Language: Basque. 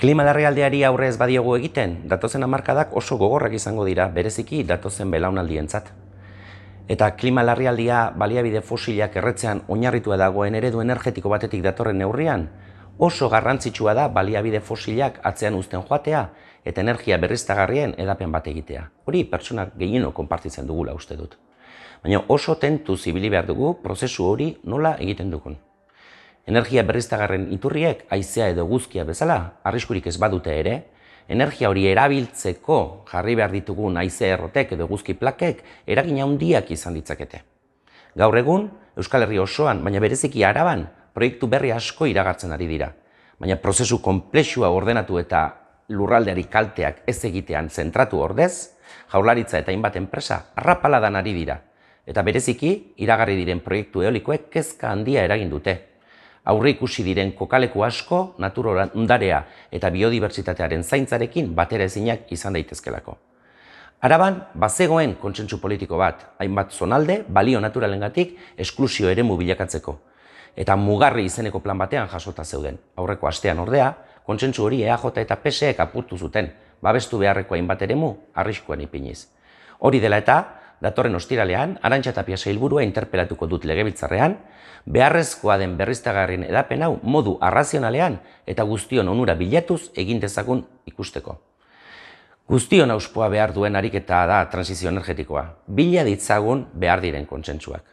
Klima larrialdiari aurre ez badiogu egiten, datozen hamarkadak oso gogorrak izango dira, bereziki datozen belaunaldientzat. Eta klima larrialdia baliabide fosilak erretzean oinarritua dagoen eredu energetiko batetik datorren neurrian, oso garrantzitsua da baliabide fosilak atzean uzten joatea eta energia berriztagarrien edapen bat egitea. Hori pertsonak gehieno konpartitzen dugula uste dut. Baina oso tentu zibili behar dugu prozesu hori nola egiten dugun. Energia berriztagarren iturriek haizea edo guzkia bezala, arriskurik ez badute ere, energia hori erabiltzeko jarri behar ditugun haize errotek edo guzki plakek eragin handiak izan ditzakete. Gaur egun, Euskal Herri osoan, baina bereziki araban, proiektu berri asko iragartzen ari dira. Baina prozesu komplexua ordenatu eta lurraldeari kalteak ez egitean zentratu ordez, jaularitza eta hainbat enpresa arrapaladan ari dira. Eta bereziki, iragarri diren proiektu eolikoek kezka handia eragin dute. Aurre ikusi diren kokaleku asko, naturora undarea eta biodibertsitatearen zaintzarekin batera ezinak izan daitezkelako. Araban, bazegoen kontsentsu politiko bat, hainbat zonalde, balio naturalengatik esklusio ere bilakatzeko. Eta mugarri izeneko plan batean jasota zeuden. Aurreko astean ordea, kontsentsu hori EAJ eta PSEek apurtu zuten, babestu beharreko hainbat eremu arriskuan ipiniz. Hori dela eta, datorren ostiralean, Arantxa Tapia Sailburua interpelatuko dut legebiltzarrean, beharrezkoa den berriztagarrien edapen hau modu arrazionalean eta guztion onura bilatuz egin dezagun ikusteko. Guztion auspoa behar duen ariketa da transizio energetikoa, bila ditzagun behar diren kontsentsuak.